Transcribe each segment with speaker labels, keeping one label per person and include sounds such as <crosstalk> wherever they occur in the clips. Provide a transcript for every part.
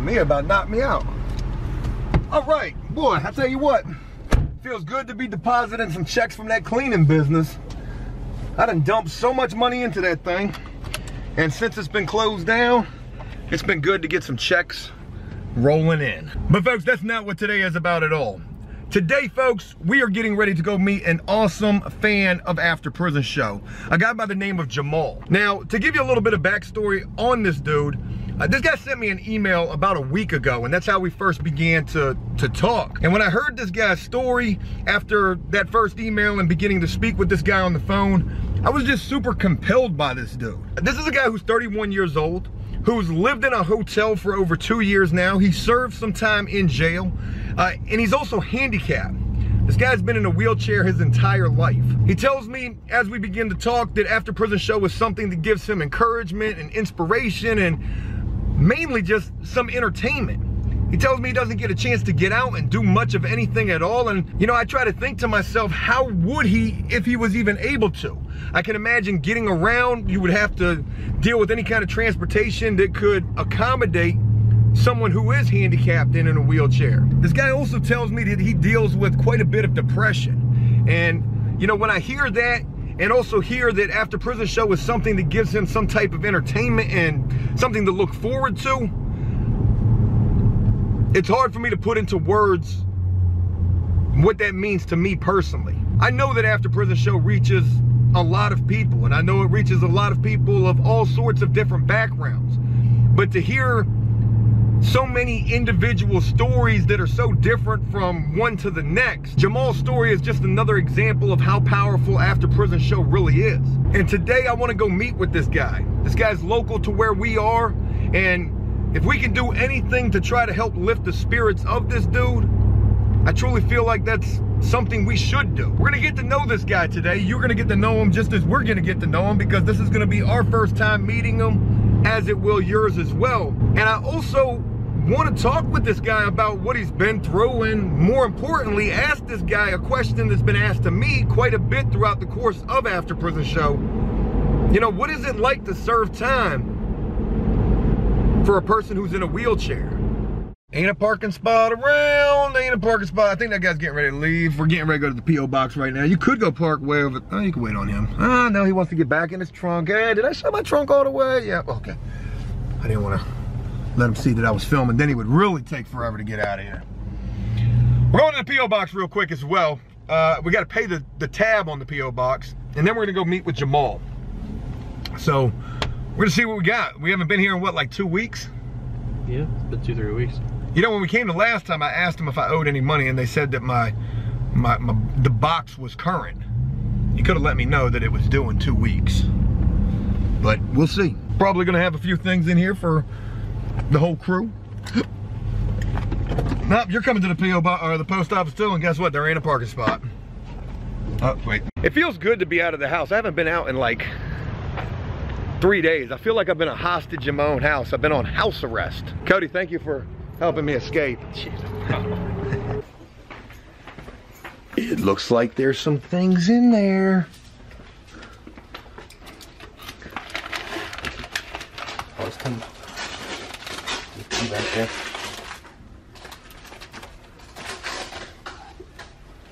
Speaker 1: me about knock me out. All right, boy, I tell you what, feels good to be depositing some checks from that cleaning business. I done dumped so much money into that thing. And since it's been closed down, it's been good to get some checks rolling in. But folks, that's not what today is about at all. Today, folks, we are getting ready to go meet an awesome fan of After Prison Show, a guy by the name of Jamal. Now, to give you a little bit of backstory on this dude, uh, this guy sent me an email about a week ago, and that's how we first began to, to talk. And when I heard this guy's story after that first email and beginning to speak with this guy on the phone, I was just super compelled by this dude. This is a guy who's 31 years old, who's lived in a hotel for over two years now. He served some time in jail. Uh, and he's also handicapped. This guy's been in a wheelchair his entire life. He tells me as we begin to talk that After Prison Show is something that gives him encouragement and inspiration and mainly just some entertainment. He tells me he doesn't get a chance to get out and do much of anything at all. And, you know, I try to think to myself, how would he if he was even able to? I can imagine getting around, you would have to deal with any kind of transportation that could accommodate someone who is handicapped and in a wheelchair. This guy also tells me that he deals with quite a bit of depression. And, you know, when I hear that, and also hear that After Prison Show is something that gives him some type of entertainment and something to look forward to, it's hard for me to put into words what that means to me personally. I know that After Prison Show reaches a lot of people, and I know it reaches a lot of people of all sorts of different backgrounds. But to hear so many individual stories that are so different from one to the next. Jamal's story is just another example of how powerful After Prison Show really is. And today I want to go meet with this guy. This guy's local to where we are, and if we can do anything to try to help lift the spirits of this dude, I truly feel like that's something we should do. We're gonna get to know this guy today. You're gonna get to know him just as we're gonna get to know him because this is gonna be our first time meeting him, as it will yours as well. And I also want to talk with this guy about what he's been through and more importantly ask this guy a question that's been asked to me quite a bit throughout the course of after prison show you know what is it like to serve time for a person who's in a wheelchair ain't a parking spot around ain't a parking spot i think that guy's getting ready to leave we're getting ready to go to the po box right now you could go park way over oh you can wait on him ah no he wants to get back in his trunk hey did i shut my trunk all the way yeah okay i didn't want to let him see that I was filming. Then he would really take forever to get out of here. We're going to the P.O. box real quick as well. Uh, we got to pay the, the tab on the P.O. box. And then we're going to go meet with Jamal. So we're going to see what we got. We haven't been here in what, like two weeks?
Speaker 2: Yeah, it's been two, three weeks.
Speaker 1: You know, when we came the last time, I asked them if I owed any money and they said that my, my, my the box was current. You could have let me know that it was due in two weeks. But we'll see. Probably going to have a few things in here for the whole crew. Nope, you're coming to the PO or the post office too, and guess what? There ain't a parking spot. Oh, wait. It feels good to be out of the house. I haven't been out in like three days. I feel like I've been a hostage in my own house. I've been on house arrest. Cody, thank you for helping me escape. <laughs> it looks like there's some things in there.
Speaker 2: back there.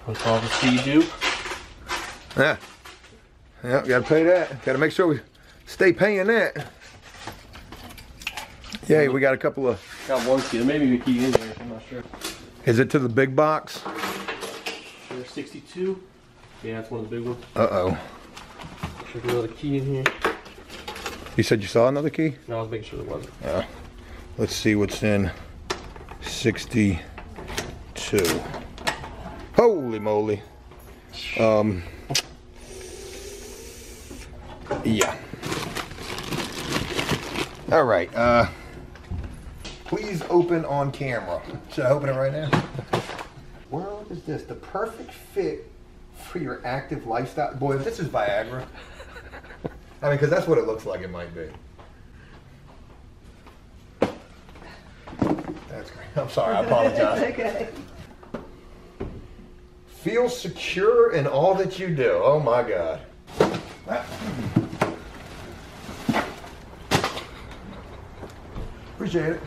Speaker 2: Post office fee due.
Speaker 1: Yeah. Yeah, gotta pay that. Gotta make sure we stay paying that. Yeah, we got a couple of.
Speaker 2: Got one key. Maybe a key in there. I'm not sure.
Speaker 1: Is it to the big box?
Speaker 2: There's 62. Yeah, that's one of the big ones.
Speaker 1: Uh oh.
Speaker 2: Should be another key in here.
Speaker 1: You said you saw another key?
Speaker 2: No, I was making sure there wasn't.
Speaker 1: Yeah. Let's see what's in 62. Holy moly. Um, yeah. All right. Uh, please open on camera. Should I open it right now? World is this the perfect fit for your active lifestyle? Boy, this is Viagra. I mean, because that's what it looks like it might be. That's great. I'm sorry. I apologize. <laughs>
Speaker 3: okay.
Speaker 1: Feel secure in all that you do. Oh my God. Appreciate it.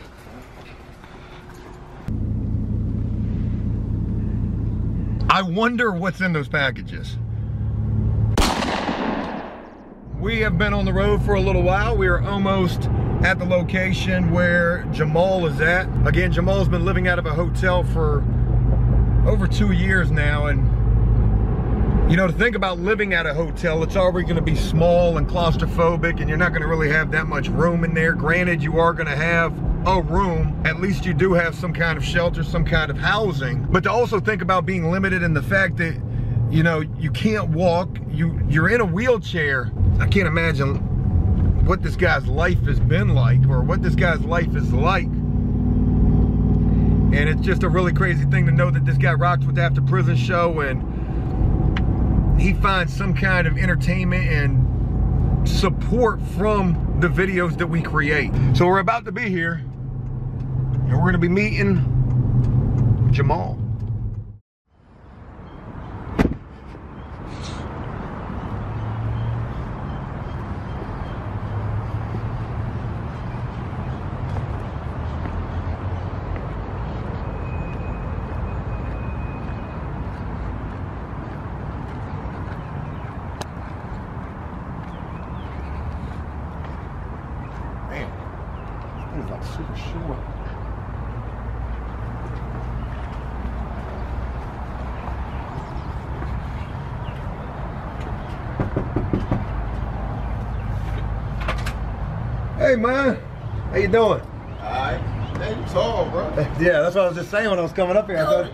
Speaker 1: I wonder what's in those packages. We have been on the road for a little while. We are almost at the location where Jamal is at. Again, Jamal's been living out of a hotel for over two years now. And, you know, to think about living at a hotel, it's already going to be small and claustrophobic, and you're not going to really have that much room in there. Granted, you are going to have a room, at least you do have some kind of shelter, some kind of housing. But to also think about being limited in the fact that, you know, you can't walk, you, you're in a wheelchair. I can't imagine what this guy's life has been like or what this guy's life is like. And it's just a really crazy thing to know that this guy rocks with the After Prison show and he finds some kind of entertainment and support from the videos that we create. So we're about to be here and we're gonna be meeting Jamal. Man, this thing is like super short. Hey man, how you doing?
Speaker 3: Alright. Hey, you tall, bro. <laughs>
Speaker 1: Yeah, that's what I was just saying when I was coming up here. I thought,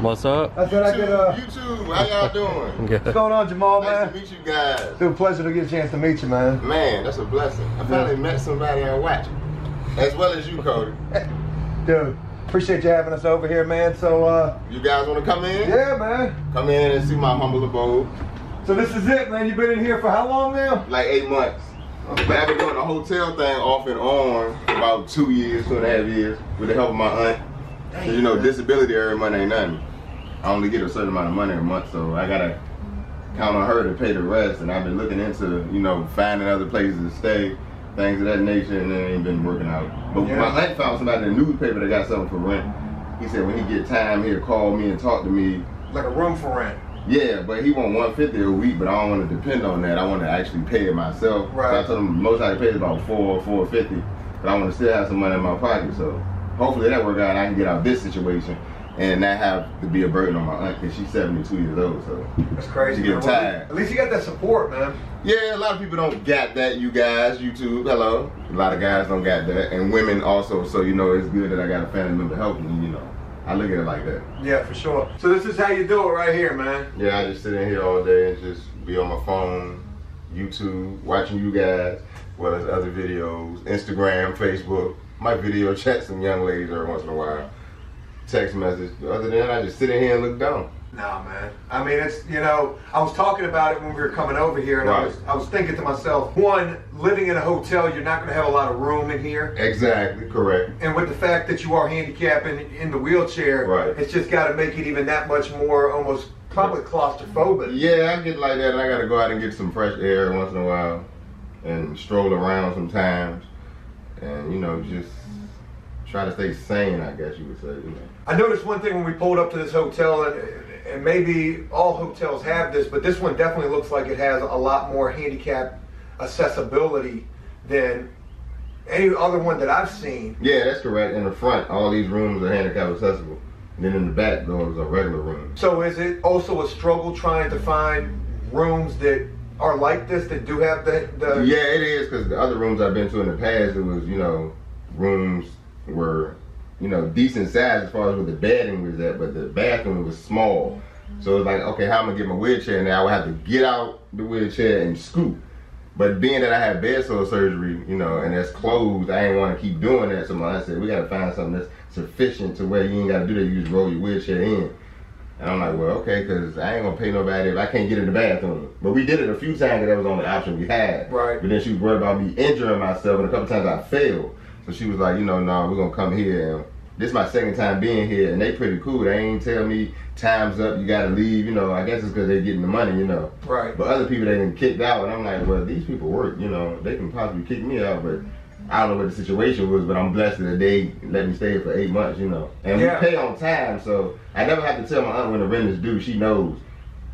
Speaker 2: What's up?
Speaker 1: I thought I could. Uh,
Speaker 3: YouTube, how y'all doing? <laughs>
Speaker 2: Good.
Speaker 1: what's going on, Jamal,
Speaker 3: Nice
Speaker 1: man?
Speaker 3: to meet you guys.
Speaker 1: It's a pleasure to get a chance to meet you, man.
Speaker 3: Man, that's a blessing. I finally met somebody I watch. As well as you, Cody.
Speaker 1: Dude, appreciate you having us over here, man. So, uh,
Speaker 3: You guys want to come in?
Speaker 1: yeah, man.
Speaker 3: Come in and see my humble abode.
Speaker 1: So this is it, man. You've been in here for how long now?
Speaker 3: Like eight months. But I've been doing the hotel thing off and on about two years, two and a half years, with the help of my aunt. 'Cause, you know, disability every month ain't nothing. I only get a certain amount of money a month, so I gotta count on her to pay the rest. And I've been looking into, you know, finding other places to stay, things of that nature, and it ain't been working out. But
Speaker 1: Yeah.
Speaker 3: my aunt found somebody in the newspaper that got something for rent. He said when he get time, he'll call me and talk to me.
Speaker 1: Like a room for rent.
Speaker 3: Yeah, but he want 150 a week, but I don't want to depend on that. I want to actually pay it myself. So I told him most I can pay is about four, four fifty, but I want to still have some money in my pocket. So hopefully that work out. and I can get out of this situation and not have to be a burden on my aunt because she's 72 years old. So
Speaker 1: That's crazy.
Speaker 3: She get tired.
Speaker 1: At least you got that support, man.
Speaker 3: yeah, a lot of people don't got that. You guys, YouTube, hello. A lot of guys don't got that, and women also. So you know, it's good that I got a family member helping me. You know, I look at it like that.
Speaker 1: Yeah, for sure. So this is how you do it right here, man.
Speaker 3: Yeah, I just sit in here all day and just be on my phone, YouTube, watching you guys, well as other videos, Instagram, Facebook. My video <laughs> chat some young ladies every once in a while. Text message. Other than that, I just sit in here and look down.
Speaker 1: Nah, man. I mean, it's you know, I was talking about it when we were coming over here, and I was I was thinking to myself, one, living in a hotel, you're not going to have a lot of room in here.
Speaker 3: Exactly, correct.
Speaker 1: And with the fact that you are handicapped and in the wheelchair,
Speaker 3: Right.
Speaker 1: it's just got to make it even that much more, almost probably claustrophobic.
Speaker 3: Yeah, I get like that, and I gotta go out and get some fresh air once in a while, and stroll around sometimes, and you know just try to stay sane. I guess you would say. You know.
Speaker 1: I noticed one thing when we pulled up to this hotel, and, and maybe all hotels have this, but this one definitely looks like it has a lot more handicap accessibility than any other one that I've seen.
Speaker 3: Yeah, that's correct. In the front, all these rooms are handicap accessible. And then in the back, those are regular rooms.
Speaker 1: So is it also a struggle trying to find rooms that are like this that do have the the
Speaker 3: Yeah, it is because the other rooms I've been to in the past, it was you know rooms were you know decent size as far as where the bedding was at, but the bathroom was small. So it's like, okay, how am I gonna get my wheelchair now? I would have to get out the wheelchair and scoot. But being that I had bed sore surgery, you know, and that's closed, I ain't want to keep doing that. So my aunt said, we got to find something that's sufficient to where you ain't got to do that. You just roll your wheelchair in. And I'm like, well, okay, because I ain't to pay nobody if I can't get in the bathroom. But we did it a few times that was the only option we had.
Speaker 1: Right.
Speaker 3: But then she was worried about me injuring myself, and a couple times I failed. So she was like, you know, no, we're going to come here. And this is my second time being here, and they pretty cool. They ain't tell me time's up, you got to leave. You know, I guess it's because they're getting the money, you know.
Speaker 1: right?
Speaker 3: But other people they been kicked out, and I'm like, well, these people work, you know, they can possibly kick me out, but I don't know what the situation was, but I'm blessed that they let me stay for eight months, you know. And
Speaker 1: Yeah.
Speaker 3: we pay on time, so I never have to tell my aunt when the rent is due. She knows.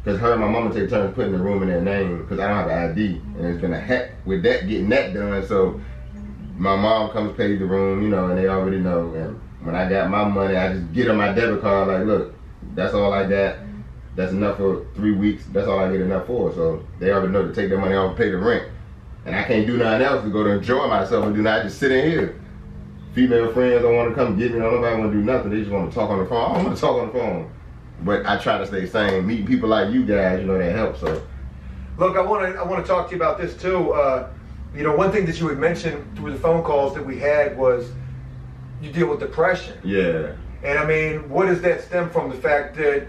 Speaker 3: Because her and my mama take turns putting the room in their name because I don't have an ID. And it's been a heck with that, getting that done. So my mom comes pay the room, you know, and they already know. And when I got my money, I just get on my debit card, like, look, that's all I got. That's enough for three weeks. That's all I get enough for. So they already know to take their money off and pay the rent. And I can't do nothing else to go to enjoy myself and do not just sit in here. Female friends don't want to come get me. Nobody want to do nothing. They just want to talk on the phone. I want to <laughs> talk on the phone. But I try to stay sane. Meeting people like you guys, you know, that helps. So
Speaker 1: Look, I want to I want to talk to you about this too. Uh, you know, one thing that you had mentioned through the phone calls that we had was you deal with depression,
Speaker 3: yeah,
Speaker 1: and I mean, what does that stem from? The fact that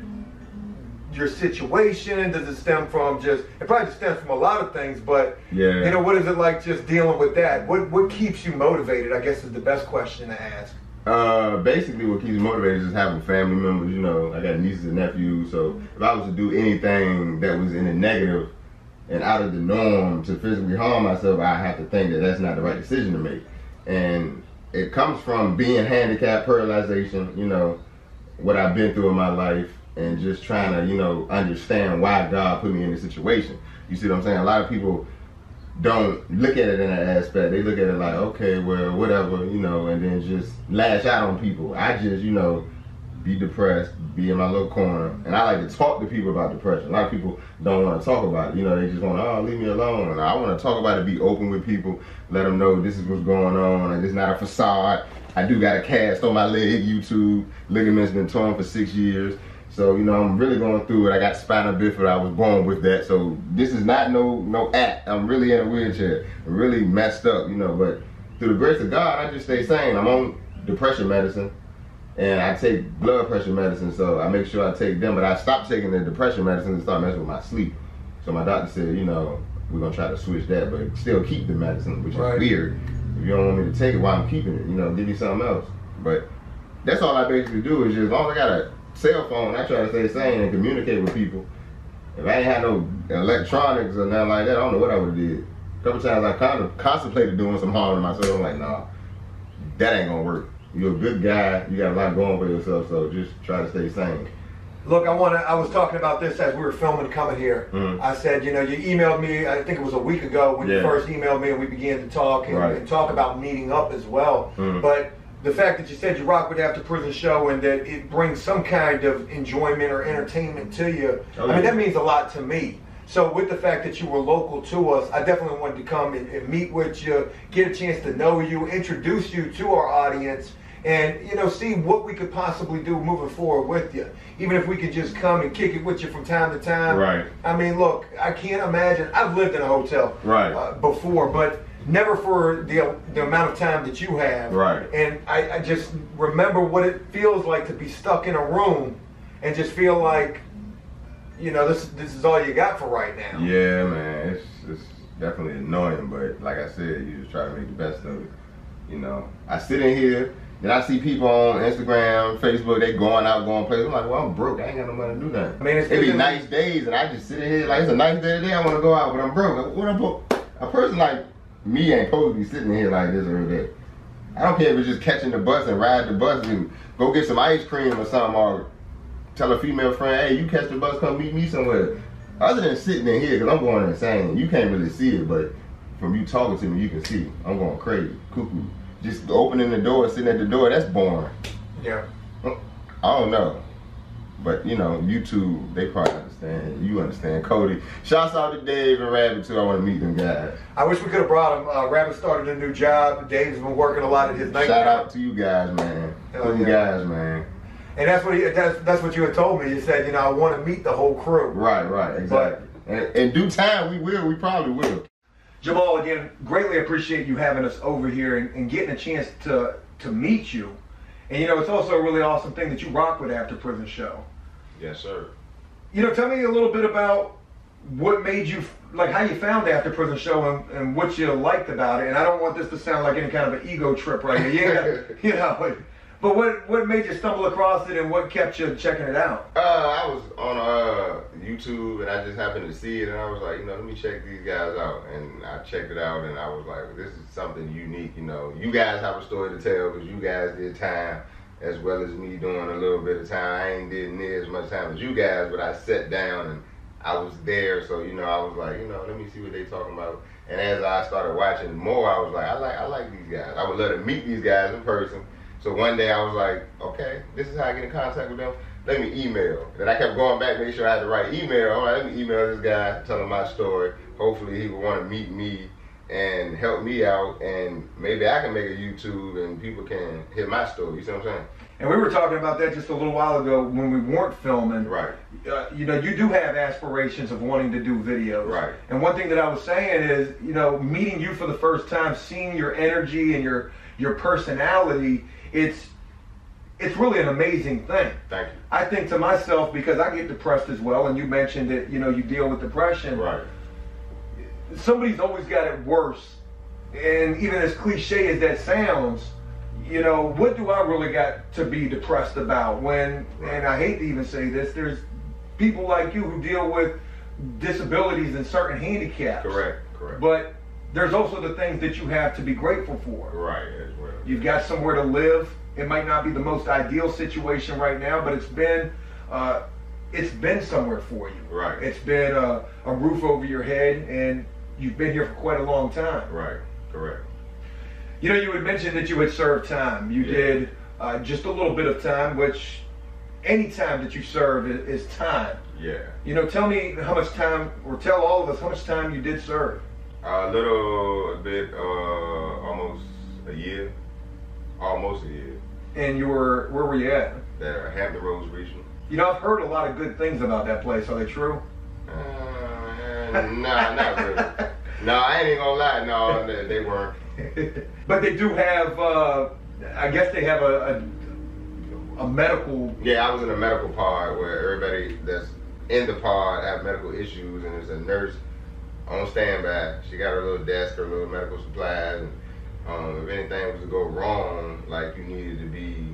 Speaker 1: your situation does it stem from just it probably just stems from a lot of things, but
Speaker 3: Yeah.
Speaker 1: you know, what is it like just dealing with that? What what keeps you motivated? I guess is the best question to ask.
Speaker 3: Uh, basically, what keeps me motivated is just having family members. You know, I got nieces and nephews, so if I was to do anything that was in the negative and out of the norm to physically harm myself, I have to think that that's not the right decision to make. And it comes from being handicapped, paralyzation. You know, what I've been through in my life, and just trying to, you know, understand why God put me in this situation. You see what I'm saying? A lot of people don't look at it in that aspect. They look at it like, okay, well, whatever, you know, and then just lash out on people. I just, you know, be depressed, be in my little corner, and I like to talk to people about depression. A lot of people don't want to talk about it. You know, they just want oh, leave me alone. And I want to talk about it, be open with people, let them know this is what's going on, and it's not a facade. I do got a cast on my leg, YouTube. Ligament's been torn for six years. So, you know, I'm really going through it. I got spinal bifida. I was born with that. So this is not no no act. I'm really in a wheelchair. Really messed up, you know, but through the grace of God, I just stay sane. I'm on depression medicine and I take blood pressure medicine, so I make sure I take them. But I stopped taking the depression medicine and start messing with my sleep. So my doctor said, you know, we're gonna try to switch that, but still keep the medicine, which
Speaker 1: Right.
Speaker 3: is weird. If you don't want me to take it, why I'm keeping it? You know, give me something else. But that's all I basically do is just as long as I got a cell phone, I try to stay sane and communicate with people. If I ain't had no electronics or nothing like that, I don't know what I would have did. A couple times I kind of contemplated doing some harm to myself. I'm like, nah, that ain't gonna work. You're a good guy. You got a lot going for yourself, so just try to stay sane.
Speaker 1: Look, I want to. I was talking about this as we were filming coming here.
Speaker 3: Mhm.
Speaker 1: I said, you know, you emailed me. I think it was a week ago when you first emailed me, and we began to talk and,
Speaker 3: Right.
Speaker 1: and talk about meeting up as well.
Speaker 3: Mhm.
Speaker 1: But the fact that you said you rock with After Prison Show and that it brings some kind of enjoyment or entertainment to you,
Speaker 3: Oh,
Speaker 1: I mean, that means a lot to me. So with the fact that you were local to us, I definitely wanted to come and, and meet with you, get a chance to know you, introduce you to our audience, and you know, see what we could possibly do moving forward with you. Even if we could just come and kick it with you from time to time.
Speaker 3: Right.
Speaker 1: I mean, look, I can't imagine. I've lived in a hotel
Speaker 3: Right.
Speaker 1: uh, before, but never for the the amount of time that you have.
Speaker 3: Right.
Speaker 1: And I, I just remember what it feels like to be stuck in a room and just feel like, you know, this this is all you got for right now.
Speaker 3: Yeah, man, it's it's definitely annoying, but like I said, you just try to make the best of it. You know, I sit in here, then I see people on Instagram, Facebook, they going out, going places. I'm like, well, I'm broke. I ain't got no money to do nothing.
Speaker 1: I mean, it's
Speaker 3: it be nice days, and I just sit in here like it's a nice day today. I want to go out, but I'm broke. Like, what I'm broke? A person like me ain't supposed to be sitting here like this every day. I don't care if it's just catching the bus and ride the bus and go get some ice cream or something, or tell a female friend, hey, you catch the bus, come meet me somewhere. Other than sitting in here, because I'm going insane. You can't really see it, but from you talking to me, you can see. I'm going crazy, cuckoo. Just opening the door, sitting at the door, that's boring.
Speaker 1: Yeah.
Speaker 3: I don't know. But, you know, YouTube, they probably understand. You understand. Cody. Shouts out to Dave and Rabbit, too. I want to meet them guys.
Speaker 1: I wish we could have brought him. Uh, Rabbit started a new job. Dave's been working a lot at his night.
Speaker 3: Shout out to you guys, man.
Speaker 1: Hell
Speaker 3: Them
Speaker 1: yeah.
Speaker 3: guys, man.
Speaker 1: And that's what he, that's that's what you had told me. You said, you know, I want to meet the whole crew.
Speaker 3: Right, right, exactly. And in due time, we will. We probably will.
Speaker 1: Jamal, again, greatly appreciate you having us over here and, and getting a chance to to meet you. And you know, it's also a really awesome thing that you rock with After Prison Show.
Speaker 3: Yes, sir.
Speaker 1: You know, tell me a little bit about what made you like how you found After Prison Show and, and what you liked about it. And I don't want this to sound like any kind of an ego trip right here. You, <laughs> know, but, what what made you stumble across it, and what kept you checking it out?
Speaker 3: Uh, I was on uh, YouTube and I just happened to see it, and I was like, you know, let me check these guys out. And I checked it out, and I was like, this is something unique. You know, you guys have a story to tell because you guys did time as well as me doing a little bit of time. I ain't did near as much time as you guys, but I sat down and I was there, so you know, I was like, you know, let me see what they talking about. And as I started watching more, I was like, I like, I like these guys. I would love to meet these guys in person. So one day I was like, okay, this is how I get in contact with them. Let me email. And I kept going back, make sure I had the right email. I'm let me email this guy, tell him my story. Hopefully he would want to meet me and help me out, and maybe I can make a YouTube and people can hear my story. You see what I'm saying?
Speaker 1: And we were talking about that just a little while ago when we weren't filming.
Speaker 3: Right.
Speaker 1: Uh, you know, you do have aspirations of wanting to do videos.
Speaker 3: Right.
Speaker 1: And one thing that I was saying is, you know, meeting you for the first time, seeing your energy and your your personality, it's it's really an amazing thing.
Speaker 3: Thank you.
Speaker 1: I think to myself because I get depressed as well, and you mentioned that you know you deal with depression.
Speaker 3: Right.
Speaker 1: Somebody's always got it worse, and even as cliche as that sounds, you know what do I really got to be depressed about? When and I hate to even say this, there's people like you who deal with disabilities and certain handicaps.
Speaker 3: Correct. Correct.
Speaker 1: But there's also the things that you have to be grateful for.
Speaker 3: right as well.
Speaker 1: You've got somewhere to live. It might not be the most ideal situation right now, but it's been uh, it's been somewhere for you.
Speaker 3: Right.
Speaker 1: It's been a, a roof over your head, and you've been here for quite a long time.
Speaker 3: Right. Correct.
Speaker 1: You know, you had mentioned that you had served time. You
Speaker 3: Yeah.
Speaker 1: did uh, just a little bit of time, which any time that you serve is, is time.
Speaker 3: Yeah.
Speaker 1: You know, tell me how much time, or tell all of us how much time you did serve.
Speaker 3: A little bit, uh, almost a year, almost a year.
Speaker 1: And you were, where were you at?
Speaker 3: That Hampton Roads Regional.
Speaker 1: You know, I've heard a lot of good things about that place. Are they true?
Speaker 3: Uh, nah, not really. <laughs> No, I ain't even gonna lie. No, they, they weren't. <laughs>
Speaker 1: but they do have, uh, I guess they have a, a, a medical.
Speaker 3: Yeah, I was in a medical pod where everybody that's in the pod have medical issues, and there's a nurse on standby. She got her little desk, her little medical supplies, and um, if anything was to go wrong, like you needed to be,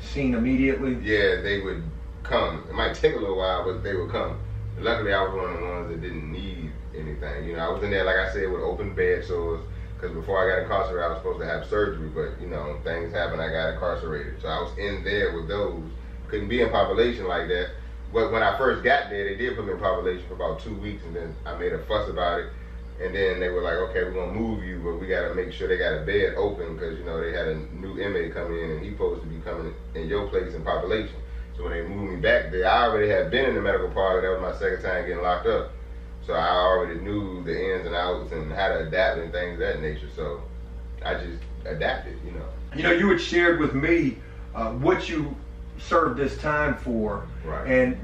Speaker 1: Seen immediately.
Speaker 3: yeah, they would come. It might take a little while, but they would come. Luckily, I was one of the ones that didn't need anything. You know, I was in there, like I said, with open bed sores. Because before I got incarcerated, I was supposed to have surgery, but you know, things happened. I got incarcerated, so I was in there with those. Couldn't be in population like that. But when I first got there, they did put me in population for about two weeks, and then I made a fuss about it. And then they were like, "Okay, we're gonna move you, but we gotta make sure they got a bed open because you know they had a new inmate coming in, and he's supposed to be coming in your place in population." So when they moved me back there, I already had been in the medical part. That was my second time getting locked up. So I already knew the ins and outs and how to adapt and things of that nature. So I just adapted, you know.
Speaker 1: You know, you had shared with me uh, what you served this time for,
Speaker 3: Right.
Speaker 1: and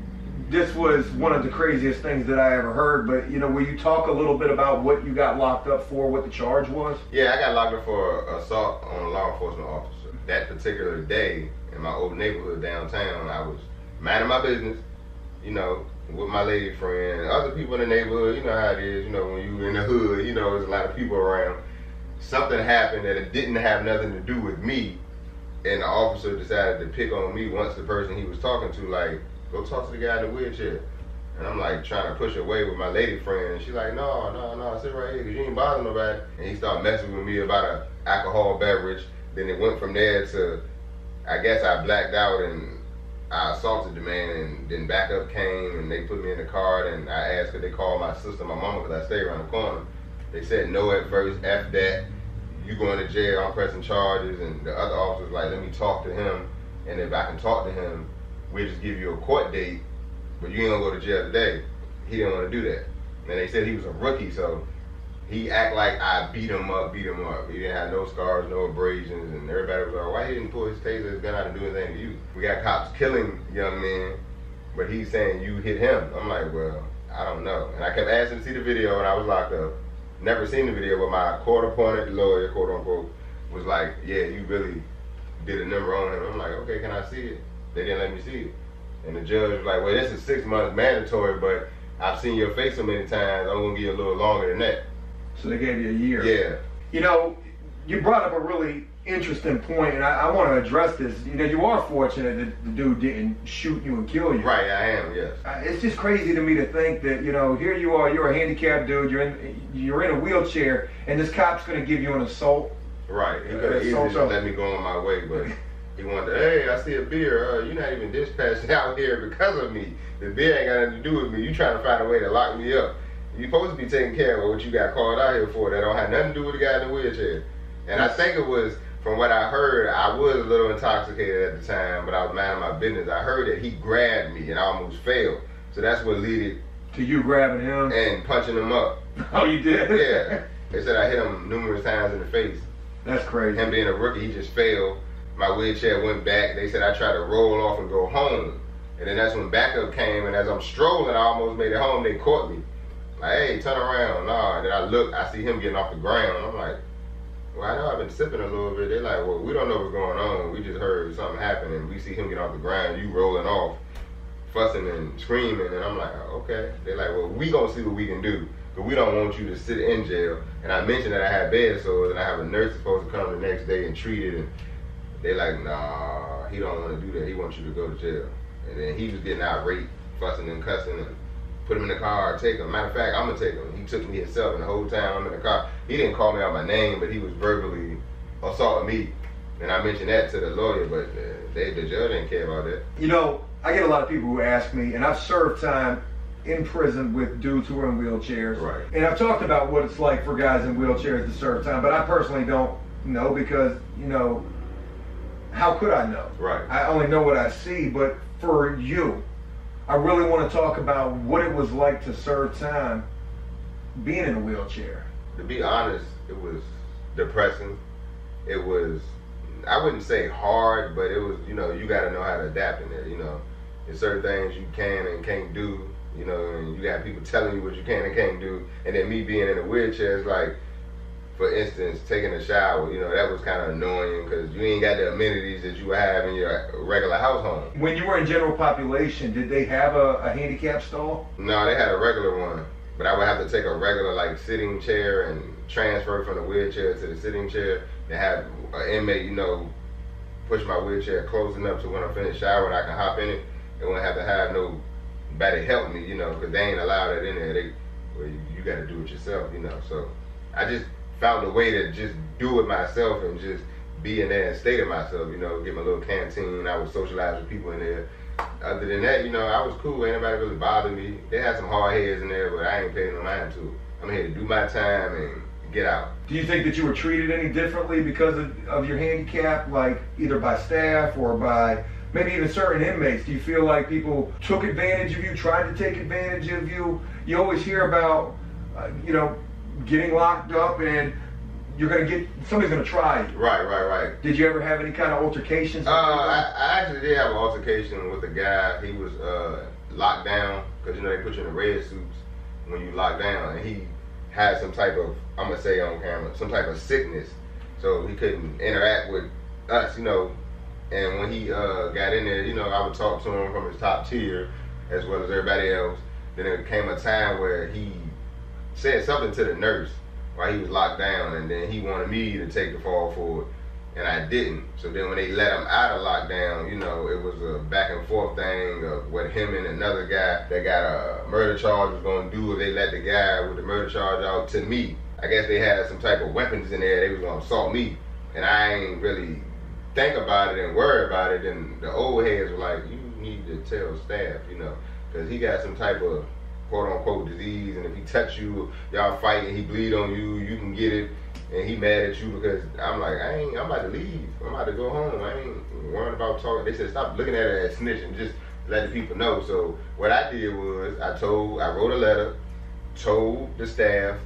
Speaker 1: this was one of the craziest things that I ever heard. But you know, will you talk a little bit about what you got locked up for, what the charge was?
Speaker 3: Yeah, I got locked up for assault on a law enforcement officer. That particular day in my old neighborhood downtown, I was minding my business, you know, with my lady friend, other people in the neighborhood. You know how it is. You know, when you're in the hood, you know, there's a lot of people around. Something happened that it didn't have nothing to do with me, and the officer decided to pick on me once the person he was talking to, like, go talk to the guy in the wheelchair. And I'm like trying to push away with my lady friend, and she's like, no, no, no, sit right here, cause you ain't bothering nobody. And he started messing with me about a alcohol beverage. Then it went from there to, I guess I blacked out and I assaulted the man, and then backup came and they put me in the car. And I asked could they call my sister, my mama, cause I stay around the corner. They said no at first, f that. You going to jail? I'm pressing charges, and the other officers like, let me talk to him, and if I can talk to him, we'll just give you a court date but you ain't gonna go to jail today. He didn't want to do that. And they said he was a rookie, so he act like I beat him up, beat him up. He didn't have no scars, no abrasions, and everybody was like, why he didn't pull his taser, his gun out and do anything to you? We got cops killing young men, but he's saying you hit him. I'm like, well, I don't know. And I kept asking to see the video, and I was locked up. Never seen the video, but my court-appointed lawyer, quote unquote, was like, yeah, you really did a number on him. I'm like, okay, can I see it? They didn't let me see it. And the judge was like, well, this is six months mandatory, but I've seen your face so many times, I'm gonna give you a little longer than that.
Speaker 1: So they gave you a year.
Speaker 3: Yeah,
Speaker 1: You know, you brought up a really interesting point, and I, I want to address this. You know, you are fortunate that the dude didn't shoot you and kill you.
Speaker 3: Right, I am. Yes.
Speaker 1: Uh, It's just crazy to me to think that you know here you are, you're a handicapped dude, you're in you're in a wheelchair, and this cop's going to give you an assault.
Speaker 3: Right. He could have easily just let me go on my way, but <laughs> he wanted hey, I see a beer. Uh, you're not even dispatched <laughs> out here because of me. The beer ain't got nothing to do with me. You trying to find a way to lock me up. You supposed to be taking care of what you got called out here for. That don't have nothing to do with the guy in the wheelchair. And I think it was, from what I heard, I was a little intoxicated at the time, but I was minding my business. I heard that he grabbed me and I almost fell. So that's what led
Speaker 1: To you grabbing him?
Speaker 3: and punching him up. <laughs>
Speaker 1: Oh, you did?
Speaker 3: Yeah. They said I hit him numerous times in the face.
Speaker 1: That's crazy.
Speaker 3: Him being a rookie, he just failed. My wheelchair went back. They said I tried to roll off and go home. And then that's when backup came. And as I'm strolling, I almost made it home. They caught me. Like, hey, turn around. Nah. And then I look, I see him getting off the ground. I'm like, well, I know I've been sipping a little bit. They're like, well, we don't know what's going on. We just heard something happen. And we see him get off the ground. You rolling off, fussing and screaming. And I'm like, oh, okay. They're like, well, we going to see what we can do. But we don't want you to sit in jail. And I mentioned that I had bed sores and I have a nurse supposed to come the next day and treat it. And they like, nah, he don't want to do that. He wants you to go to jail. And then he was getting outraged, fussing and cussing and put him in the car, take him. Matter of fact, I'm gonna take him. He took me himself and the whole time I'm in the car. He didn't call me out my name, but he was verbally assaulting me. And I mentioned that to the lawyer, but uh, they, the judge didn't care about that.
Speaker 1: You know, I get a lot of people who ask me, and I've served time in prison with dudes who are in wheelchairs.
Speaker 3: Right.
Speaker 1: And I've talked about what it's like for guys in wheelchairs to serve time, but I personally don't know because, you know, how could I know?
Speaker 3: Right.
Speaker 1: I only know what I see, but for you, I really want to talk about what it was like to serve time being in a wheelchair.
Speaker 3: to be honest, it was depressing. It was, I wouldn't say hard, but it was, you know, you got to know how to adapt in there. You know, there's certain things you can and can't do. You know, and you got people telling you what you can and can't do. And then me being in a wheelchair is like, for instance, taking a shower. You know, that was kind of annoying because you ain't got the amenities that you have in your regular house home.
Speaker 1: When you were in general population, did they have a, a handicap stall?
Speaker 3: No, they had a regular one, but I would have to take a regular like sitting chair and transfer from the wheelchair to the sitting chair and have an inmate, you know, push my wheelchair close enough to when I finish showering, I can hop in it and won't have to have no nobody help me, you know, because they ain't allowed it in there. They, well, you, you got to do it yourself, you know. So I just found a way to just do it myself and just be in there and stay to myself, you know, get my little canteen. I would socialize with people in there. Other than that, you know, I was cool. Ain't nobody really bothered me. They had some hard heads in there, but I ain't paying no mind to. I'm here to do my time and get out.
Speaker 1: Do you think that you were treated any differently because of, of your handicap, like either by staff or by maybe even certain inmates? Do you feel like people took advantage of you, tried to take advantage of you? You always hear about, uh, you know, getting locked up and you're gonna get somebody's gonna try you.
Speaker 3: Right, right, right.
Speaker 1: Did you ever have any kind of altercations?
Speaker 3: Uh, I, I actually did have an altercation with a guy. He was uh, locked down because you know they put you in the red suits when you lock down, and he had some type of I'm gonna say on camera some type of sickness, so he couldn't interact with us, you know. And when he uh, got in there, you know, I would talk to him from his top tier as well as everybody else. Then there came a time where he said something to the nurse while he was locked down, and then he wanted me to take the fall for it and I didn't. So then when they let him out of lockdown, you know, it was a back and forth thing of what him and another guy that got a murder charge was going to do if they let the guy with the murder charge out to me. I guess they had some type of weapons in there. They was going to assault me. And I ain't really think about it and worry about it. And the old heads were like, you need to tell staff, you know, because he got some type of quote unquote disease. And if he touch you, y'all fight and he bleed on you, you can get it and he mad at you because I'm like, I ain't, I'm about to leave. I'm about to go home. I ain't worrying about talking. They said, stop looking at it as snitching. Just let the people know. So what I did was I told, I wrote a letter, told the staff,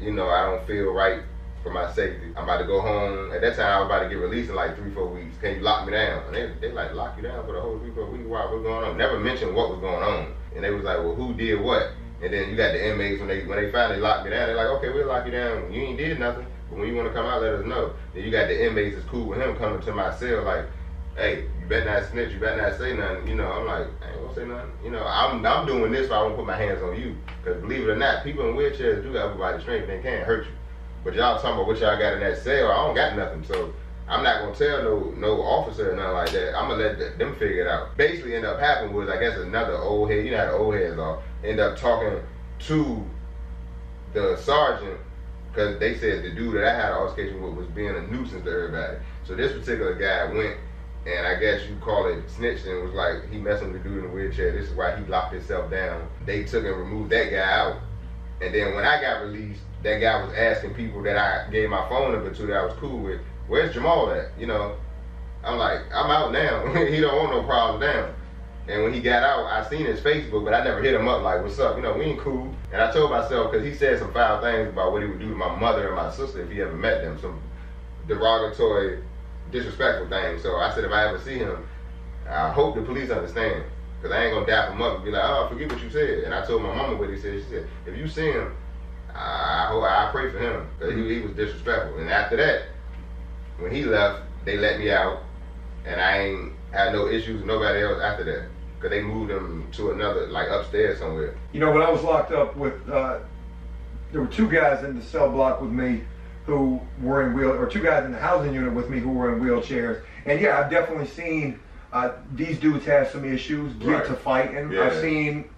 Speaker 3: you know, I don't feel right for my safety. I'm about to go home. At that time, I was about to get released in like three, four weeks. Can you lock me down? And they, they like, lock you down for the whole three, four weeks. Why? What's going on? Never mentioned what was going on. And they was like, well, who did what? And then you got the inmates when they when they finally locked me down. They're like, okay, we'll lock you down. You ain't did nothing. But when you want to come out, let us know. Then you got the inmates that's cool with him coming to my cell like, hey, you better not snitch. You better not say nothing. You know, I'm like, I ain't gonna say nothing. You know, I'm I'm doing this so I won't put my hands on you. Because believe it or not, people in wheelchairs do have everybody's strength. They can't hurt you. But y'all talking about what y'all got in that cell. I don't got nothing. So I'm not gonna tell no no officer or nothing like that. I'm gonna let th- them figure it out. Basically, end up happening was I guess another old head. You know how the old heads are. End up talking to the sergeant because they said the dude that I had an altercation with was being a nuisance to everybody. So this particular guy went and I guess you call it snitching. Was like he messing with the dude in the wheelchair. This is why he locked himself down. They took and removed that guy out. And then when I got released, that guy was asking people that I gave my phone number to that I was cool with, where's Jamal at? You know, I'm like, I'm out now. <laughs> he don't want no problems now. And when he got out, I seen his Facebook, but I never hit him up like, what's up? You know, we ain't cool. And I told myself, because he said some foul things about what he would do to my mother and my sister if he ever met them, some derogatory, disrespectful things. So I said, if I ever see him, I hope the police understand. Because I ain't going to dap him up and be like, oh, forget what you said. And I told my mama what he said. She said, if you see him, I hope I pray for him. Because he, he was disrespectful. And after that, when he left, they let me out. And I ain't had no issues with nobody else after that. Because they moved him to another, like upstairs somewhere.
Speaker 1: You know, when I was locked up with, uh, there were two guys in the cell block with me who were in wheel, or two guys in the housing unit with me who were in wheelchairs. And yeah, I've definitely seen uh, these dudes have some issues, get
Speaker 3: Right.
Speaker 1: to fighting.
Speaker 3: Yeah.
Speaker 1: I've seen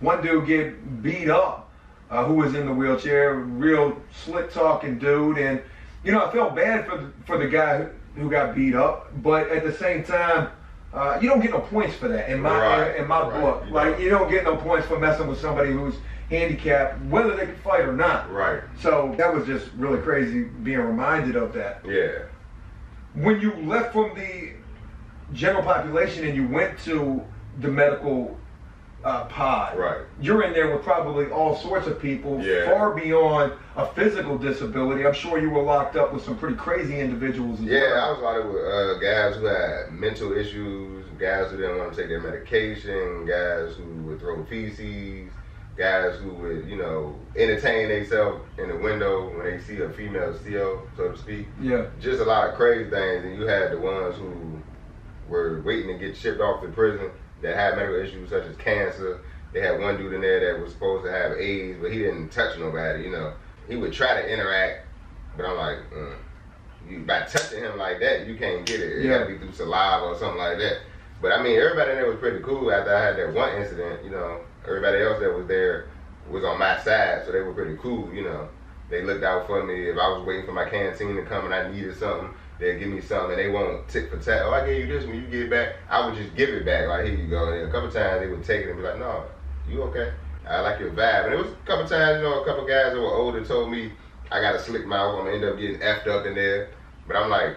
Speaker 1: one dude get beat up uh, who was in the wheelchair, real slick talking dude. And, you know, I felt bad for the, for the guy who, got beat up, but at the same time, uh, you don't get no points for that in my
Speaker 3: Right,
Speaker 1: in my
Speaker 3: right,
Speaker 1: book.
Speaker 3: you
Speaker 1: Like
Speaker 3: don't.
Speaker 1: you don't get no points for messing with somebody who's handicapped, whether they can fight or not.
Speaker 3: Right.
Speaker 1: So that was just really crazy being reminded of that.
Speaker 3: Yeah.
Speaker 1: When you left from the general population and you went to the medical uh, pod,
Speaker 3: Right.
Speaker 1: you're in there with probably all sorts of people
Speaker 3: Yeah.
Speaker 1: far beyond a physical disability. I'm sure you were locked up with some pretty crazy individuals
Speaker 3: Yeah, I was locked up with uh, guys who had mental issues, guys who didn't want to take their medication, guys who would throw feces, guys who would, you know, entertain themselves in the window when they see a female still, so to speak.
Speaker 1: Yeah.
Speaker 3: Just a lot of crazy things. And you had the ones who were waiting to get shipped off to prison that had medical issues such as cancer. They had one dude in there that was supposed to have AIDS, but he didn't touch nobody, you know. He would try to interact, but I'm like, mm. you, by touching him like that, you can't get it. It
Speaker 1: Yeah.
Speaker 3: gotta be through saliva or something like that. But I mean, everybody in there was pretty cool after I had that one incident, you know. Everybody else that was there was on my side, so they were pretty cool, you know. They looked out for me. If I was waiting for my canteen to come and I needed something, they'd give me something and they won't tick for tat. Oh, I gave you this when you get back. I would just give it back, like, here you go. And a couple times they would take it and be like, no, you okay? I like your vibe. And it was a couple times, you know, a couple guys that were older told me I got a slick mouth. I'm gonna end up getting effed up in there. But I'm like,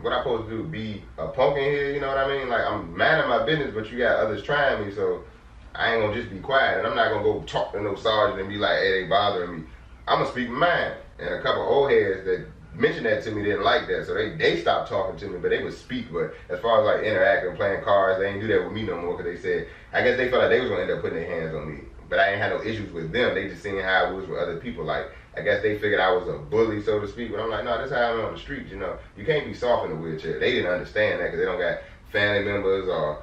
Speaker 3: what I supposed to do? Be a punk in here? You know what I mean? Like I'm minding my business, but you got others trying me, so I ain't gonna just be quiet. And I'm not gonna go talk to no sergeant and be like, hey, they bothering me. I'm gonna speak my mind. And a couple old heads that mentioned that to me didn't like that, so they they stopped talking to me, but they would speak. But as far as like interacting, playing cards, they ain't do that with me no more because they said I guess they felt like they was gonna end up putting their hands on me. But I ain't had no issues with them. They just seen how it was with other people. Like I guess they figured I was a bully, so to speak. But I'm like, no, that's how I'm on the streets. You know, you can't be soft in a wheelchair. They didn't understand that because they don't got family members or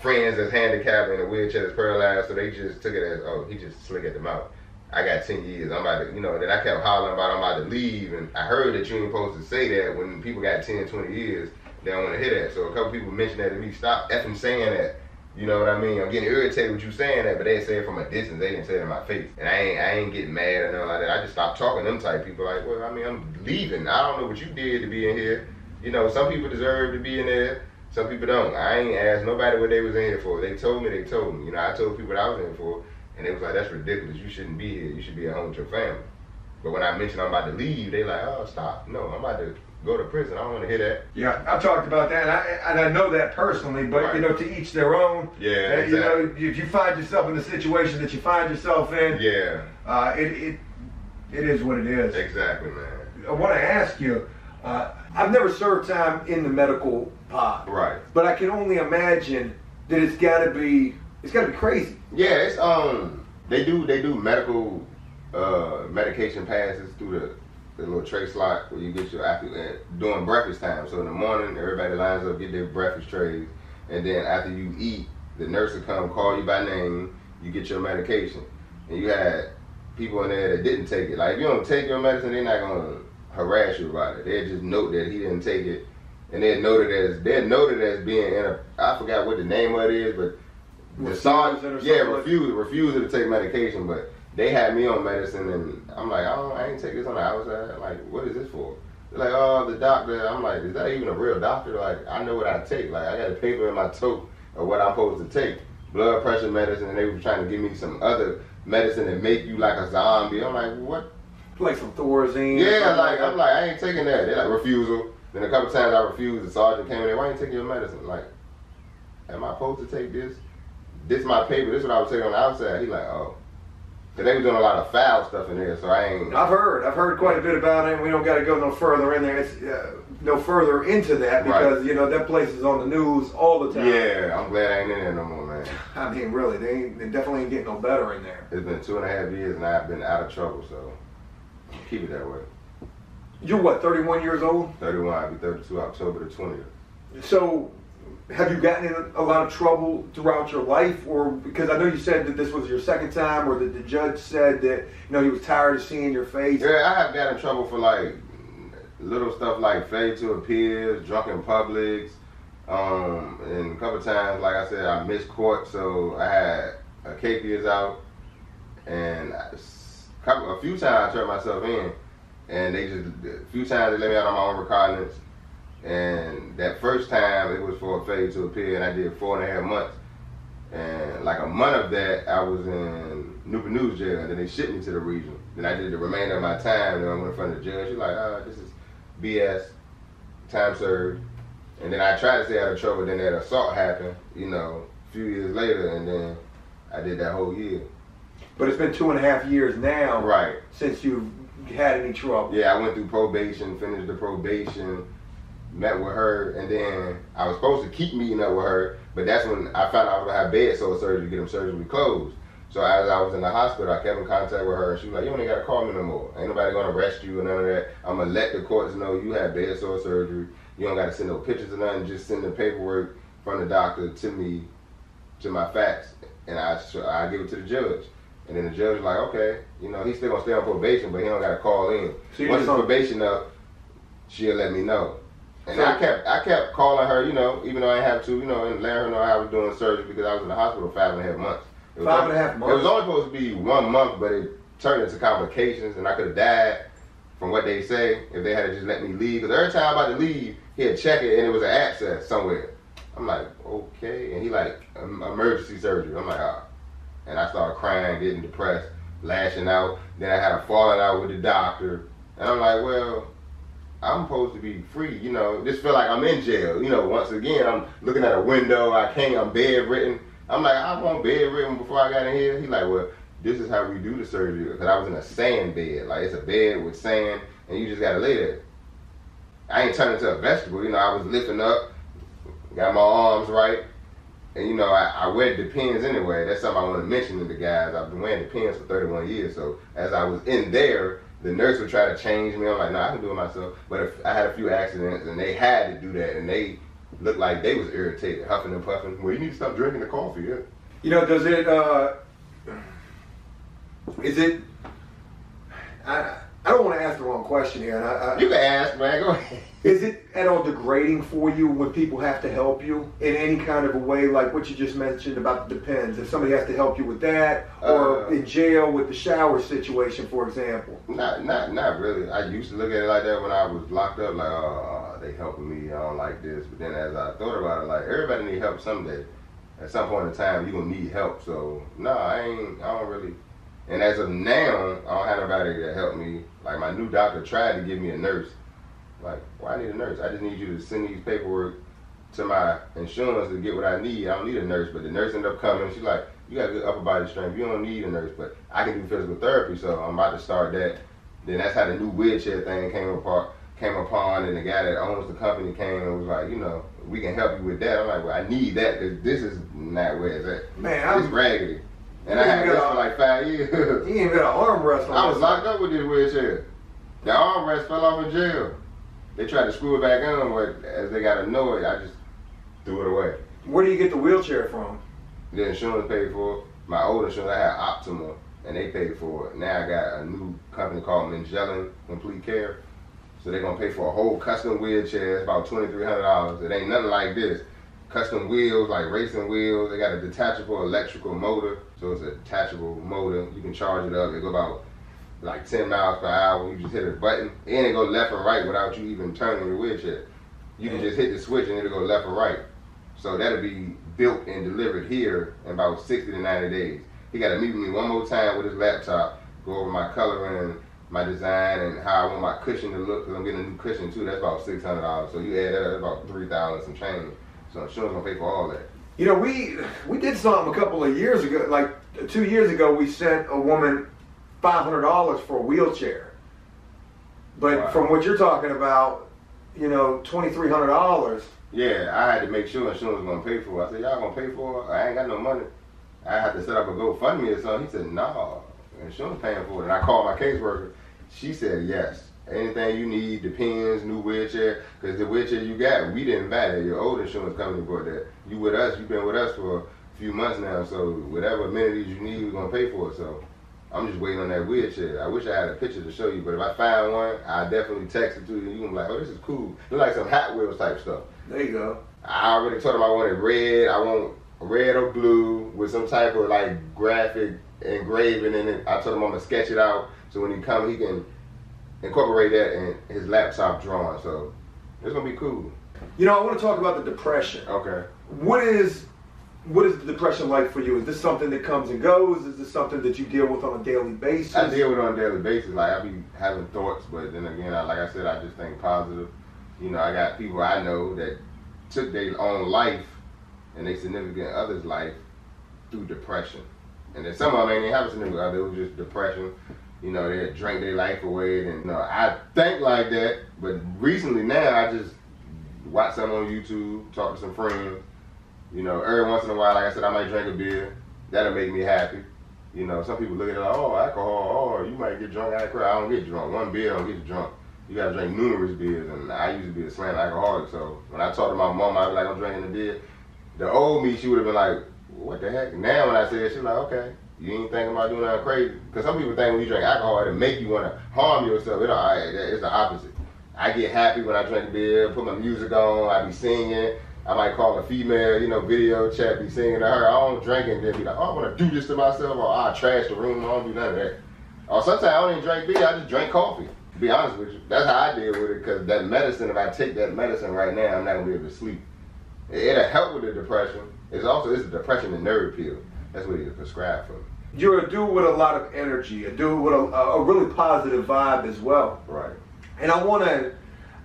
Speaker 3: friends that's handicapped in a wheelchair that's paralyzed. So they just took it as, oh, he just slick at the mouth. I got 10 years. I'm about to, you know, that I kept hollering about I'm about to leave. And I heard that you ain't supposed to say that when people got 10, 20 years. They don't want to hear that. So a couple people mentioned that to me. Stop effing saying that. You know what I mean? I'm getting irritated with you saying that, but they say it from a distance. They didn't say it in my face. And I ain't, I ain't getting mad or nothing like that. I just stopped talking to them type people. Like, well, I mean, I'm leaving. I don't know what you did to be in here. You know, some people deserve to be in there. Some people don't. I ain't asked nobody what they was in here for. They told me, they told me. You know, I told people what I was in for. And they was like, that's ridiculous. You shouldn't be here. You should be at home with your family. But when I mentioned I'm about to leave, they like, oh, stop. No, I'm about to go to prison. I don't want to hear that.
Speaker 1: Yeah, I talked about that, and I, and I know that personally. But
Speaker 3: Right.
Speaker 1: you know, to each their own.
Speaker 3: Yeah,
Speaker 1: Uh, You know, if you find yourself in the situation that you find yourself in,
Speaker 3: Yeah,
Speaker 1: uh, it, it it is what it is.
Speaker 3: exactly, man.
Speaker 1: I want to ask you. Uh, I've never served time in the medical pod,
Speaker 3: Right.
Speaker 1: but I can only imagine that it's got to be it's got to be crazy.
Speaker 3: Yeah, it's um they do they do medical uh medication passes through the the little tray slot where you get your after uh, during breakfast time. So in the morning everybody lines up, get their breakfast trays, and then after you eat, the nurse will come call you by name, you get your medication. And you had people in there that didn't take it. Like if you don't take your medicine, they're not gonna harass you about it. They just note that he didn't take it, and they're noted as they're noted as being in a I forgot what the name of it is, but the sergeant, yeah,
Speaker 1: something like-
Speaker 3: refuse to take medication, but they had me on medicine, and I'm like, I don't, I ain't take this on the outside. Like, what is this for? They're like, oh, the doctor. I'm like, is that even a real doctor? Like, I know what I take. Like, I got a paper in my tote of what I'm supposed to take. Blood pressure medicine, and they were trying to give me some other medicine that make you like a zombie. I'm like, what?
Speaker 1: Like some Thorazine.
Speaker 3: Yeah,
Speaker 1: something
Speaker 3: like. I'm like, I ain't taking that. They're like refusal. Then a couple times I refused. The sergeant came in there. Why ain't taking your medicine? Like, am I supposed to take this? This my paper. This is what I was saying on the outside. He like, oh, cause they was doing a lot of foul stuff in there. So I ain't.
Speaker 1: I've heard. I've heard quite a bit about it. and We don't got to go no further in there. It's uh, no further into that because you know that place is on the news all the time.
Speaker 3: Yeah, I'm glad I ain't in there no more, man. <laughs>
Speaker 1: I mean, really, they ain't, they definitely ain't getting no better in there.
Speaker 3: It's been two and a half years and I've been out of trouble. So keep it that way.
Speaker 1: You're what, 31 years old?
Speaker 3: 31. I'll be 32 October the 20th.
Speaker 1: So, have you gotten in a lot of trouble throughout your life, or because I know you said that this was your second time, or that the judge said that you know he was tired of seeing your face?
Speaker 3: Yeah, I have got in trouble for like little stuff like failure to appear, drunk in publics, um, and a couple times, like I said, I missed court, so I had a capias out, and s- couple, a few times I turned myself in, and they just a few times they let me out on my own recognizance, and that first time it was for a failure to appear, and I did four and a half months. And like a month of that, I was in Newport News jail, and then they shipped me to the region. Then I did the remainder of my time. Then I went in front of the judge. She's like, "Ah, this is BS, time served." And then I tried to stay out of trouble. Then that assault happened, you know, a few years later, and then I did that whole year.
Speaker 1: But it's been two and a half years now
Speaker 3: Right.
Speaker 1: since you've had any trouble.
Speaker 3: Yeah, I went through probation, finished the probation, met with her, and then I was supposed to keep meeting up with her, but that's when I found out I was gonna have bed sore surgery to get them surgically closed. So as I was in the hospital, I kept in contact with her, and she was like, "You ain't gotta call me no more. Ain't nobody gonna arrest you or none of that. I'm gonna let the courts know you had bed sore surgery. You don't gotta send no pictures or nothing. Just send the paperwork from the doctor to me, to my fax, and I I give it to the judge." And then the judge was like, "Okay, you know, he's still gonna stay on probation, but he don't gotta call in.
Speaker 1: So
Speaker 3: Once his probation up, she'll let me know." And
Speaker 1: So-
Speaker 3: I kept I kept calling her, you know, even though I didn't have to, you know, and letting her know I was doing surgery because I was in the hospital five and a half months. It was
Speaker 1: Five
Speaker 3: only-
Speaker 1: and a half
Speaker 3: It was only supposed to be one month, but it turned into complications, and I could have died from what they say if they had just let me leave. Because every time I'm about to leave, he'd check it and it was an abscess somewhere. I'm like, okay, and he like emergency surgery. I'm like, ah, and I started crying, getting depressed, lashing out. Then I had a falling out with the doctor, and I'm like, well. I'm supposed to be free, you know. Just feel like I'm in jail, you know. Once again, I'm looking at a window. I can't. I'm bedridden. I'm like, I want bedridden before I got in here. He like, well, this is how we do the surgery because I was in a sand bed. Like it's a bed with sand, and you just gotta lay there. I ain't turned into a vegetable, you know. I was lifting up, got my arms right, and you know, I, I wear Depends anyway. That's something I want to mention to the guys. I've been wearing Depends for 31 years, so as I was in there, the nurse would try to change me. I'm like, nah, I can do it myself. But if I had a few accidents, and they had to do that, and they looked like they was irritated, huffing and puffing. Well, you need to stop drinking the coffee. Yeah.
Speaker 1: You know, does it? uh Is it? I I don't want to ask the wrong question here. And I, I,
Speaker 3: You can ask, man. Go ahead.
Speaker 1: Is it at all degrading for you when people have to help you in any kind of a way, like what you just mentioned about the depends? If somebody has to help you with that, or
Speaker 3: Uh,
Speaker 1: in jail with the shower situation, for example.
Speaker 3: Not, not, not really. I used to look at it like that when I was locked up. Like, oh, they helping me. I don't like this. But then as I thought about it, like everybody need help someday. At some point in time, you gonna need help. So no, I ain't. I don't really. And as of now, I don't have nobody to help me. Like my new doctor tried to give me a nurse. Like, why I need a nurse? I just need you to send these paperwork to my insurance to get what I need. I don't need a nurse, but the nurse ended up coming. She's like, you got good upper body strength. You don't need a nurse, but I can do physical therapy, so I'm about to start that. Then that's how the new wheelchair thing came apart, came upon, and the guy that owns the company came and was like, you know, we can help you with that. I'm like, well, I need that because this is not where it's at.
Speaker 1: Man,
Speaker 3: It's
Speaker 1: I'm,
Speaker 3: raggedy. And I had this for like five years. <laughs>
Speaker 1: he ain't got an armrest on. <laughs>
Speaker 3: I was locked up with this wheelchair. The armrest fell off in jail. They tried to screw it back on, but as they got annoyed, I just threw it away.
Speaker 1: Where do you get the wheelchair from?
Speaker 3: The insurance paid for it. My old insurance, I had Optima, and they paid for it. Now I got a new company called Magellan Complete Care. So they're gonna pay for a whole custom wheelchair. It's about twenty three hundred dollars. It ain't nothing like this. Custom wheels, like racing wheels. They got a detachable electrical motor, so it's a detachable motor. You can charge it up. It go about like ten miles per hour. You just hit a button, and it go left and right without you even turning your wheelchair. You can just hit the switch and it'll go left and right. So that'll be built and delivered here in about 60 to 90 days. He got to meet with me one more time with his laptop, go over my coloring, and my design, and how I want my cushion to look. Cause I'm getting a new cushion too. That's about six hundred dollars. So you add that, that's about three thousand some change. So insurance gonna pay for all that.
Speaker 1: You know, we we did something a couple of years ago. Like two years ago, we sent a woman five hundred dollars for a wheelchair. But
Speaker 3: Wow.
Speaker 1: from what you're talking about, you know, twenty three hundred dollars.
Speaker 3: Yeah, I had to make sure insurance was gonna pay for it. I said, y'all gonna pay for it? I ain't got no money. I had to set up a GoFundMe or something. He said, no, insurance paying for it. And I called my caseworker. She said, yes. Anything you need, the pins, new wheelchair, because the wheelchair you got, we didn't buy that. Your old insurance company bought that. You with us, you've been with us for a few months now, so whatever amenities you need, we're gonna pay for it. So I'm just waiting on that wheelchair. I wish I had a picture to show you, but if I find one, I definitely text it to you. You gonna be like, oh, this is cool. Look like some Hot Wheels type stuff.
Speaker 1: There you go.
Speaker 3: I already told him I wanted red. I want red or blue with some type of like graphic engraving in it. I told him I'm gonna sketch it out so when he come he can incorporate that in his laptop drawing. So it's gonna be cool.
Speaker 1: You know, I want to talk about the depression.
Speaker 3: Okay.
Speaker 1: What is what is the depression like for you? Is this something that comes and goes? Is this something that you deal with on a daily basis?
Speaker 3: I deal with it on a daily basis. Like I be having thoughts, but then again, I, like I said, I just think positive. You know, I got people I know that took their own life and their significant other's life through depression. And then some of them ain't even have a significant other, it was just depression. You know, they drank their life away. And, you know, I think like that, but recently now I just watch something on YouTube, talk to some friends. You know, every once in a while, like I said, I might drink a beer. That'll make me happy. You know, some people look at it like, oh, alcohol, oh, you might get drunk. I don't get drunk. One beer, I don't get drunk. You gotta drink numerous beers, and I used to be a slam alcoholic. So when I talked to my mom, I was like, I'm drinking a beer. The old me, she would have been like, what the heck? Now when I say it, she's like, okay, you ain't thinking about doing nothing crazy. Because some people think when you drink alcohol, it'll make you want to harm yourself. It, it's the opposite. I get happy when I drink a beer, put my music on, I be singing. I might call a female, you know, video chat, be singing to her. I don't drink and then be like, oh, I want to do this to myself, or I trash the room. I don't do none of that. Or sometimes I don't even drink beer. I just drink coffee. To be honest with you, that's how I deal with it. Because that medicine, if I take that medicine right now, I'm not gonna be able to sleep. It- It'll help with the depression. It's also it's a depression and nerve pill. That's what he prescribed for me.
Speaker 1: You're a dude with a lot of energy, a dude with a, a really positive vibe as well.
Speaker 3: Right.
Speaker 1: And I want to,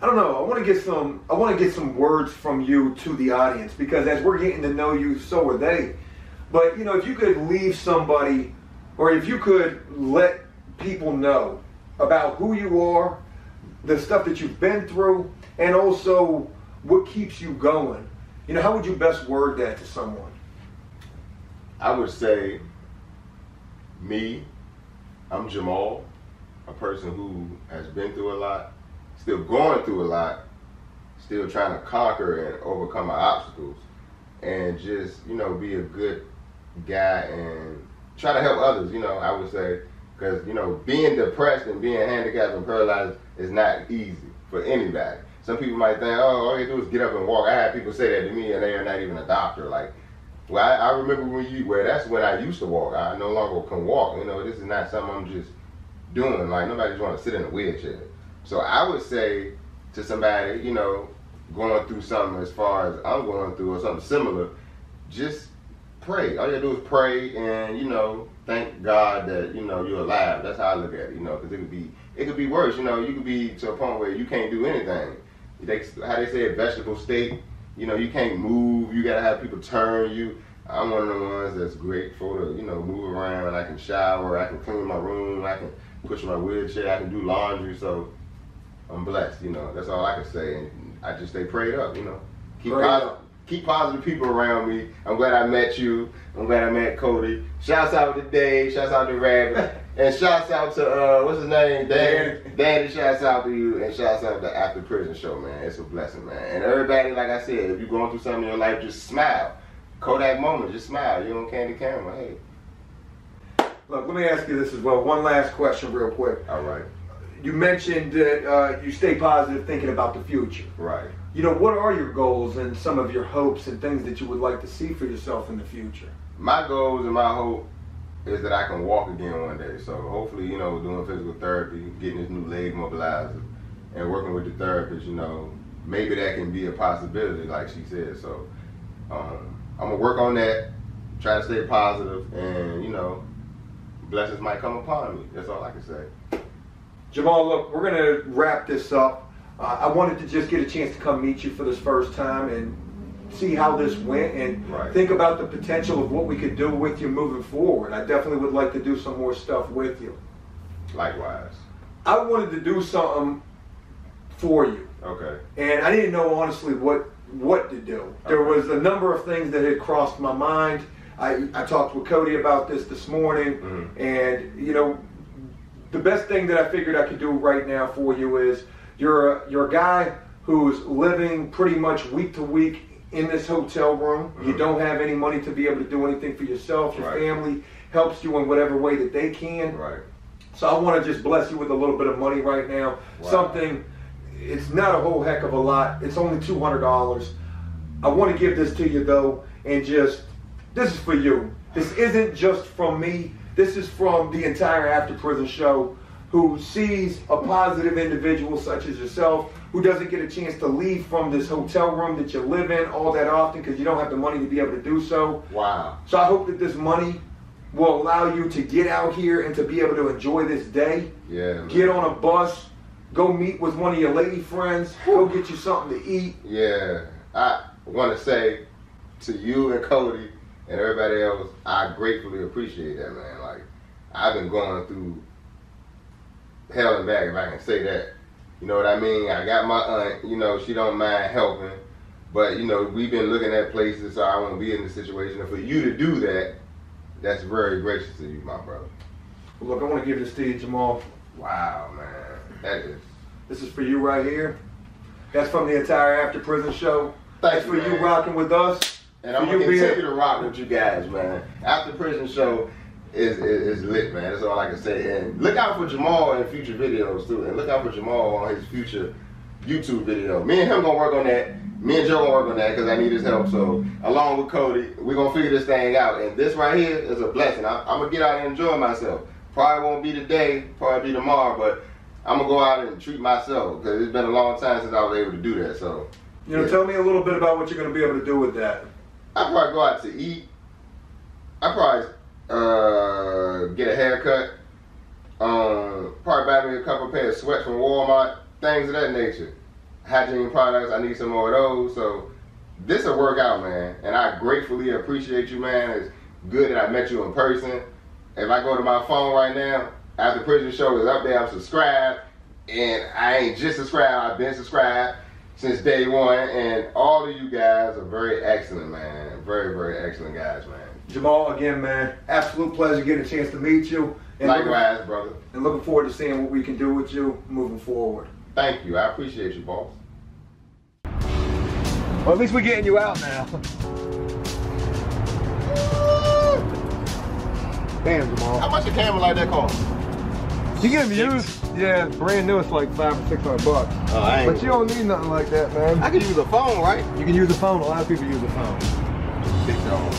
Speaker 1: I don't know, I want to get some, I want to get some words from you to the audience because as we're getting to know you, so are they. But you know, if you could leave somebody, or if you could let people know about who you are, the stuff that you've been through, and also what keeps you going. You know, how would you best word that to someone?
Speaker 3: I would say, me, I'm Jamal, a person who has been through a lot, still going through a lot, still trying to conquer and overcome my obstacles, and just, you know, be a good guy and try to help others, you know, I would say. Because, you know, being depressed and being handicapped and paralyzed is not easy for anybody. Some people might think, oh, all you do is get up and walk. I had people say that to me and they are not even a doctor. Like, well, I, I remember when you, well, that's when I used to walk. I no longer can walk. You know, this is not something I'm just doing. Like, nobody just want to sit in a wheelchair. So I would say to somebody, you know, going through something as far as I'm going through or something similar, just pray. All you gotta do is pray and, you know, thank God that, you know, you're alive. That's how I look at it, you know, because it could be, it could be worse. You know, you could be to a point where you can't do anything. They, how they say, a vegetable state. You know, you can't move. You gotta have people turn you. I'm one of the ones that's grateful to, you know, move around. I can shower. I can clean my room. I can push my wheelchair. I can do laundry. So I'm blessed. You know, that's all I can say. And I just stay prayed up. You know, keep positive, keep positive people around me. I'm glad I met you. I'm glad I met Cody. Shouts out to Dave. Shouts out to Rabbit. <laughs> And shouts out to uh, what's his name, Danny. Danny, shouts out to you, and shouts out to After Prison Show, man. It's a blessing, man. And everybody, like I said, if you're going through something in your life, just smile. Kodak moment, just smile. You don't Candid Camera, hey.
Speaker 1: Look, let me ask you this as well. One last question, real quick.
Speaker 3: All right.
Speaker 1: You mentioned that uh, you stay positive, thinking about the future.
Speaker 3: Right.
Speaker 1: You know, what are your goals and some of your hopes and things that you would like to see for yourself in the future?
Speaker 3: My goals and my hope is that I can walk again one day. So hopefully, you know, doing physical therapy, getting this new leg mobilized, and working with the therapist, you know, maybe that can be a possibility, like she said. So um, I'm gonna work on that, try to stay positive, and you know, blessings might come upon me. That's all I can say.
Speaker 1: Jamal, look, we're going to wrap this up. Uh, I wanted to just get a chance to come meet you for this first time and see how this went and
Speaker 3: Right.
Speaker 1: think about the potential of what we could do with you moving forward. I definitely would like to do some more stuff with you.
Speaker 3: Likewise.
Speaker 1: I wanted to do something for you.
Speaker 3: Okay.
Speaker 1: and I didn't know honestly what what to do. There was a number of things that had crossed my mind. I, I talked with Cody about this this morning,
Speaker 3: Mhm.
Speaker 1: and you know, the best thing that I figured I could do right now for you is you're a, you're a guy who's living pretty much week to week in this hotel room. You
Speaker 3: Mhm.
Speaker 1: don't have any money to be able to do anything for yourself. Your
Speaker 3: Right.
Speaker 1: family helps you in whatever way that they can.
Speaker 3: Right.
Speaker 1: So I want to just bless you with a little bit of money right now.
Speaker 3: Wow.
Speaker 1: Something, it's not a whole heck of a lot. It's only two hundred dollars. I want to give this to you though, and just this is for you. This isn't just from me. This is from the entire After Prison show, who sees a positive individual such as yourself, who doesn't get a chance to leave from this hotel room that you live in all that often because you don't have the money to be able to do so.
Speaker 3: Wow.
Speaker 1: So I hope that this money will allow you to get out here and to be able to enjoy this day.
Speaker 3: Yeah. man.
Speaker 1: Get on a bus, go meet with one of your lady friends, go get you something to eat.
Speaker 3: Yeah, I want to say to you and Cody and everybody else, I gratefully appreciate that, man. I've been going through hell and back, if I can say that. You know what I mean? I got my aunt, you know, she don't mind helping. But, you know, we've been looking at places, so I won't be in the situation. And for you to do that, that's very gracious of you, my brother.
Speaker 1: Look, I want to give this to you, Jamal.
Speaker 3: Wow, man. That is.
Speaker 1: This is for you right here. That's from the entire After Prison show.
Speaker 3: Thank
Speaker 1: That's
Speaker 3: you,
Speaker 1: for you rocking with us.
Speaker 3: And I'm
Speaker 1: you being-
Speaker 3: continue to rock with you guys, man. After prison show is, is is lit, man. That's all I can say. And look out for Jamal in future videos too. And look out for Jamal on his future YouTube video. Me and him gonna work on that. Me and Joe gonna work on that because I need his help. So along with Cody, we're gonna figure this thing out. And this right here is a blessing. I, I'm gonna get out and enjoy myself. Probably won't be today, probably be tomorrow, but I'm gonna go out and treat myself because it's been a long time since I was able to do that. So
Speaker 1: You know,
Speaker 3: Yeah.
Speaker 1: tell me a little bit about what you're going to be able to do with that.
Speaker 3: I probably go out to eat. I probably uh, get a haircut. Um, probably buy me a couple pair of sweats from Walmart. Things of that nature. Hygiene products. I need some more of those. So this will work out, man. And I gratefully appreciate you, man. It's good that I met you in person. If I go to my phone right now, after prison show is up there, I'm subscribed, and I ain't just subscribed. I've been subscribed since day one, and all of you guys are very excellent, man. Very, very excellent guys, man.
Speaker 1: Jamal, again, man, absolute pleasure getting a chance to meet you. And looking,
Speaker 3: Likewise, brother.
Speaker 1: and looking forward to seeing what we can do with you moving forward.
Speaker 3: Thank you. I appreciate you, boss.
Speaker 1: Well, at least we're getting you out now. Damn, Jamal.
Speaker 3: How much a camera like that cost?
Speaker 1: You get them used? Yeah, brand new. It's like five or six hundred bucks.
Speaker 3: Oh, I ain't.
Speaker 1: But you don't need nothing like that, man.
Speaker 3: I can use a phone, right?
Speaker 1: You can use a phone. A lot of people use a phone.
Speaker 3: Big dog.